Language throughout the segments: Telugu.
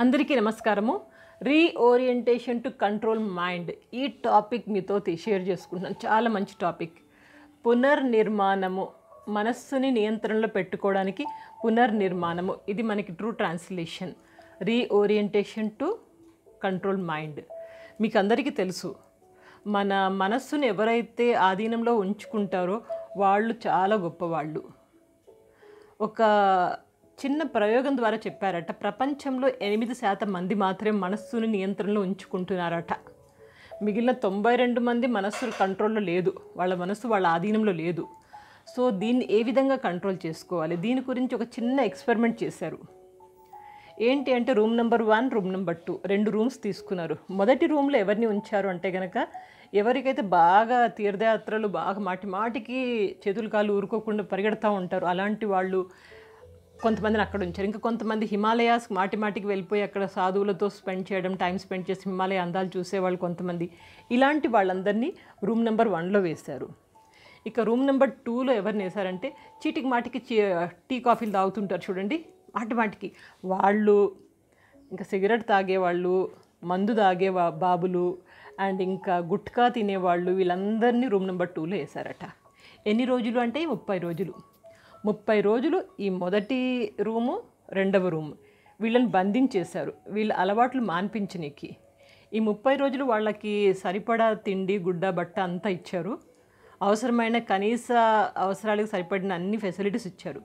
అందరికీ నమస్కారము. రీఓరియంటేషన్ టు కంట్రోల్ మైండ్ ఈ టాపిక్ మీతో షేర్ చేసుకుంటున్నాను. చాలా మంచి టాపిక్. పునర్నిర్మాణము మనస్సుని నియంత్రణలో పెట్టుకోవడానికి పునర్నిర్మాణము. ఇది మనకి true translation reorientation to control mind మీకు అందరికీ తెలుసు మన మనస్సును ఎవరైతే ఆధీనంలో ఉంచుకుంటారో వాళ్ళు చాలా గొప్పవాళ్ళు. ఒక చిన్న ప్రయోగం ద్వారా చెప్పారట ప్రపంచంలో ఎనిమిది శాతం మంది మాత్రమే మనస్సుని నియంత్రణలో ఉంచుకుంటున్నారట. మిగిలిన తొంభై రెండు మంది మనస్సు కంట్రోల్లో లేదు. వాళ్ళ మనస్సు వాళ్ళ ఆధీనంలో లేదు. సో దీన్ని ఏ విధంగా కంట్రోల్ చేసుకోవాలి? దీని గురించి ఒక చిన్న ఎక్స్పెరిమెంట్ చేశారు. ఏంటి అంటే room number one room number two రెండు రూమ్స్ తీసుకున్నారు. మొదటి రూమ్లో ఎవరిని ఉంచారు అంటే కనుక ఎవరికైతే బాగా తీర్థయాత్రలు బాగా మాటి మాటికి చేతులు కాళ్ళు ఊరుకోకుండా పరిగెడతా ఉంటారు అలాంటి వాళ్ళు కొంతమందిని అక్కడ ఉంచారు. ఇంకా కొంతమంది హిమాలయాస్ మాటి మాటికి వెళ్ళిపోయి అక్కడ సాధువులతో స్పెండ్ చేయడం టైం స్పెండ్ చేసి హిమాలయ అందాలు చూసేవాళ్ళు కొంతమంది. ఇలాంటి వాళ్ళందరినీ రూమ్ నెంబర్ వన్లో వేశారు. ఇక రూమ్ నెంబర్ టూలో ఎవరిని వేశారంటే చీటికి మాటికి చీ- టీ కాఫీలు తాగుతుంటారు చూడండి. మాటి మాటికి వాళ్ళు ఇంకా సిగరెట్ తాగేవాళ్ళు మందు తాగే బాబులు అండ్ ఇంకా గుట్కా తినేవాళ్ళు వీళ్ళందరినీ రూమ్ నెంబర్ టూలో వేశారట. ఎన్ని రోజులు అంటే ముప్పై రోజులు. ముప్పై రోజులు ఈ మొదటి రూము రెండవ రూము. వీళ్ళని బంధించేశారు. వీళ్ళ అలవాట్లు మాన్పించనీకి. ఈ ముప్పై రోజులు వాళ్ళకి సరిపడా తిండి గుడ్డ బట్ట అంతా ఇచ్చారు. అవసరమైన కనీస అవసరాలకు సరిపడిన అన్ని ఫెసిలిటీస్ ఇచ్చారు.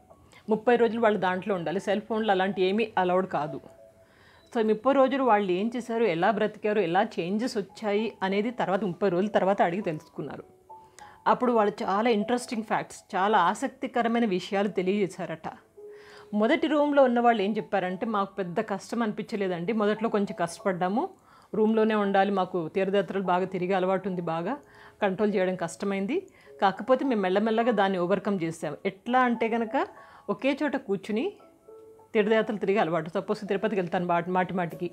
ముప్పై రోజులు వాళ్ళు దాంట్లో ఉండాలి. సెల్ ఫోన్లు అలాంటి ఏమీ అలౌడ్ కాదు. సో ముప్పై రోజులు వాళ్ళు ఏం చేశారు ఎలా బ్రతికారు ఎలా చేంజెస్ వచ్చాయి అనేది తర్వాత ముప్పై రోజుల తర్వాత అడిగి తెలుసుకున్నారు. అప్పుడు వాళ్ళు చాలా ఇంట్రెస్టింగ్ ఫ్యాక్ట్స్ చాలా ఆసక్తికరమైన విషయాలు తెలియజేశారట. మొదటి రూమ్లో ఉన్న వాళ్ళు ఏం చెప్పారంటే మాకు పెద్ద కష్టం అనిపించలేదండి మొదట్లో కొంచెం కష్టపడ్డాము. రూమ్లోనే ఉండాలి మాకు తీర్థయాత్రలు బాగా తిరిగి అలవాటు ఉంది బాగా కంట్రోల్ చేయడం కష్టమైంది. కాకపోతే మేము మెల్లమెల్లగా దాన్ని ఓవర్కమ్ చేసాం ఎట్లా అంటే కనుక ఒకే చోట కూర్చుని తీర్థయాత్రలు తిరిగి అలవాటు. సపోజ్ తిరుపతికి వెళ్తాను మాటి మాటి మాటికి.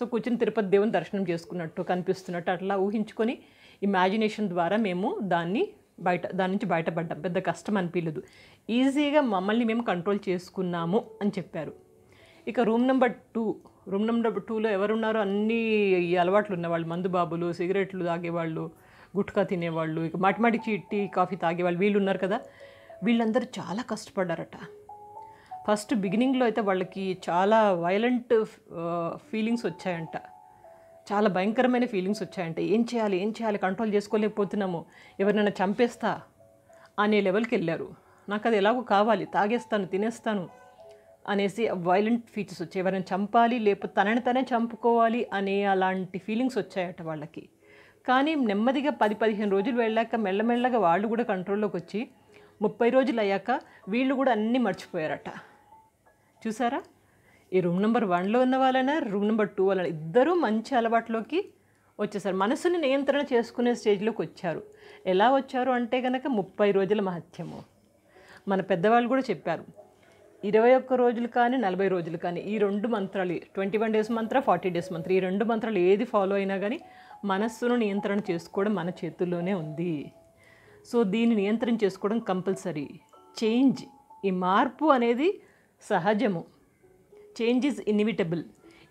సో కూర్చుని తిరుపతి దేవుని దర్శనం చేసుకున్నట్టు కనిపిస్తున్నట్టు అట్లా ఊహించుకొని ఇమాజినేషన్ ద్వారా మేము దాన్ని బయట దాని నుంచి బయటపడ్డాం. పెద్ద కష్టం అనిపించలేదు ఈజీగా మమ్మల్ని మేము కంట్రోల్ చేసుకున్నాము అని చెప్పారు. ఇక room number two room number టూలో ఎవరున్నారో అన్ని అలవాట్లు ఉన్నవాళ్ళు. మందు బాబులు సిగరెట్లు తాగేవాళ్ళు గుట్కా తినేవాళ్ళు ఇక మాటిమాటి మాటికి కాఫీ తాగేవాళ్ళు. వీళ్ళు ఉన్నారు కదా. వీళ్ళందరూ చాలా కష్టపడ్డారట. ఫస్ట్ బిగినింగ్లో అయితే వాళ్ళకి చాలా వైలెంట్ ఫీలింగ్స్ వచ్చాయంట. చాలా భయంకరమైన ఫీలింగ్స్ వచ్చాయంటే ఏం చేయాలి? ఏం చేయాలి? కంట్రోల్ చేసుకోలేకపోతున్నాము. ఎవరినైనా చంపేస్తా అనే లెవెల్కి వెళ్ళారు. నాకు అది ఎలాగో కావాలి. తాగేస్తాను తినేస్తాను అనేసి వైలెంట్ ఫీచర్స్ వచ్చాయి. ఎవరైనా చంపాలి? లేకపోతే తనని తనే చంపుకోవాలి అనే అలాంటి ఫీలింగ్స్ వచ్చాయట వాళ్ళకి. కానీ నెమ్మదిగా పది పదిహేను రోజులు వెళ్ళాక మెల్లమెల్లగా వాళ్ళు కూడా కంట్రోల్లోకి వచ్చి ముప్పై రోజులు అయ్యాక వీళ్ళు కూడా అన్నీ మర్చిపోయారట. చూసారా? ఈ రూమ్ నెంబర్ వన్లో ఉన్న వాళ్ళైనా రూమ్ నెంబర్ టూ వాళ్ళ ఇద్దరూ మంచి అలవాట్లోకి వచ్చేసారు. మనసుని నియంత్రణ చేసుకునే స్టేజ్లోకి వచ్చారు. ఎలా వచ్చారు అంటే కనుక ముప్పై రోజుల మహత్యము. మన పెద్దవాళ్ళు కూడా చెప్పారు ఇరవై ఒక్క రోజులు కానీ నలభై రోజులు కానీ ఈ రెండు మంత్రాలు twenty one days mantra forty days mantra ఈ రెండు మంత్రాలు ఏది ఫాలో అయినా కానీ మనస్సును నియంత్రణ చేసుకోవడం మన చేతుల్లోనే ఉంది. సో దీన్ని నియంత్రణ చేసుకోవడం కంపల్సరీ. చేంజ్ ఈ మార్పు అనేది సహజము. చేంజ్ ఈజ్ ఇన్విటబుల్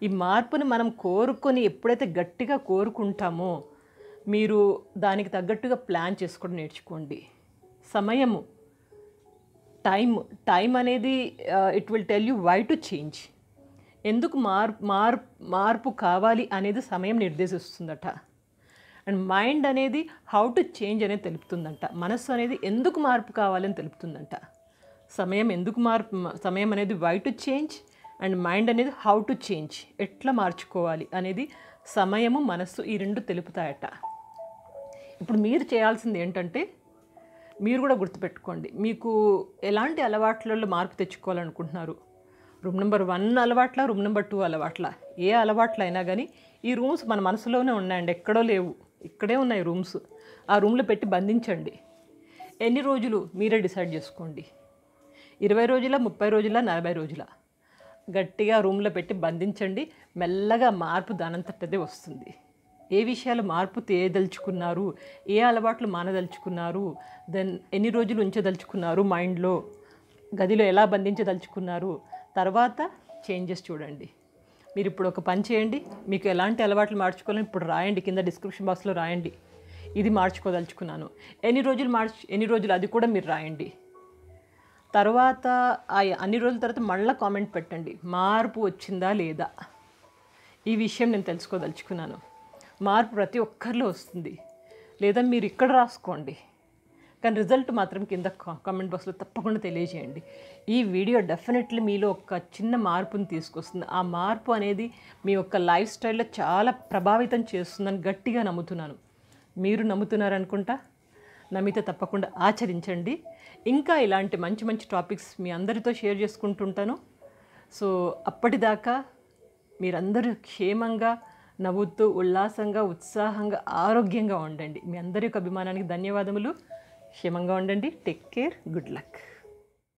ఈ మార్పుని మనం కోరుకొని ఎప్పుడైతే గట్టిగా కోరుకుంటామో మీరు దానికి తగ్గట్టుగా ప్లాన్ చేసుకోవడం నేర్చుకోండి. సమయము టైం టైం అనేది it will tell you why to change ఎందుకు మార్ మార్ మార్పు కావాలి అనేది సమయం నిర్దేశిస్తుందట. అండ్ మైండ్ అనేది హౌ టు చేంజ్ అనేది తెలుపుతుందంట. మనస్సు అనేది ఎందుకు మార్పు కావాలని తెలుపుతుందంట. సమయం ఎందుకు మార్పు సమయం అనేది why to change and mind అనేది హౌ టు చేంజ్ ఎట్లా మార్చుకోవాలి అనేది సమయము మనస్సు ఈ రెండు తెలుపుతాయట. ఇప్పుడు మీరు చేయాల్సింది ఏంటంటే మీరు కూడా గుర్తుపెట్టుకోండి మీకు ఎలాంటి అలవాట్లలో మార్పు తెచ్చుకోవాలనుకుంటున్నారు? రూమ్ నెంబర్ వన్ అలవాట్ల రూమ్ నెంబర్ టూ అలవాట్ల? ఏ అలవాట్లు అయినా కానీ ఈ రూమ్స్ మన మనసులోనే ఉన్నాయండి ఎక్కడో లేవు ఇక్కడే ఉన్నాయి రూమ్స్. ఆ రూమ్లో పెట్టి బంధించండి. ఎన్ని రోజులు మీరే డిసైడ్ చేసుకోండి? ఇరవై రోజుల ముప్పై రోజుల నలభై రోజుల? గట్టిగా రూమ్లో పెట్టి బంధించండి. మెల్లగా మార్పు దానంతటదే వస్తుంది. ఏ విషయాలు మార్పు తేదలుచుకున్నారు? ఏ అలవాట్లు మానదలుచుకున్నారు? దెన్ ఎన్ని రోజులు ఉంచదలుచుకున్నారు మైండ్లో? గదిలో ఎలా బంధించదలుచుకున్నారు? తర్వాత చేంజెస్ చూడండి. మీరు ఇప్పుడు ఒక పని చేయండి. మీకు ఎలాంటి అలవాట్లు మార్చుకోవాలని ఇప్పుడు రాయండి. కింద డిస్క్రిప్షన్ బాక్స్లో రాయండి. ఇది మార్చుకోదలుచుకున్నాను. ఎన్ని రోజులు మార్చు ఎన్ని రోజులు అది కూడా మీరు రాయండి. తర్వాత ఆ అన్ని రోజుల తర్వాత మళ్ళీ కామెంట్ పెట్టండి. మార్పు వచ్చిందా లేదా? ఈ విషయం నేను తెలుసుకోదలుచుకున్నాను. మార్పు ప్రతి ఒక్కరిలో వస్తుంది. లేదా మీరు ఇక్కడ రాసుకోండి. కానీ రిజల్ట్ మాత్రం కింద కా- కామెంట్ బాక్స్లో తప్పకుండా తెలియజేయండి. ఈ వీడియో డెఫినెట్లీ మీలో ఒక చిన్న మార్పుని తీసుకొస్తుంది. ఆ మార్పు అనేది మీ యొక్క లైఫ్ స్టైల్లో చాలా ప్రభావితం చేస్తుందని గట్టిగా నమ్ముతున్నాను. మీరు నమ్ముతున్నారనుకుంటా? నమిత తప్పకుండా ఆచరించండి. ఇంకా ఇలాంటి మంచి మంచి టాపిక్స్ మీ అందరితో షేర్ చేసుకుంటుంటాను. సో అప్పటిదాకా మీరందరూ క్షేమంగా నవ్వుతూ ఉల్లాసంగా ఉత్సాహంగా ఆరోగ్యంగా ఉండండి. మీ అందరి యొక్క అభిమానానికి ధన్యవాదములు. క్షేమంగా ఉండండి. Take care good luck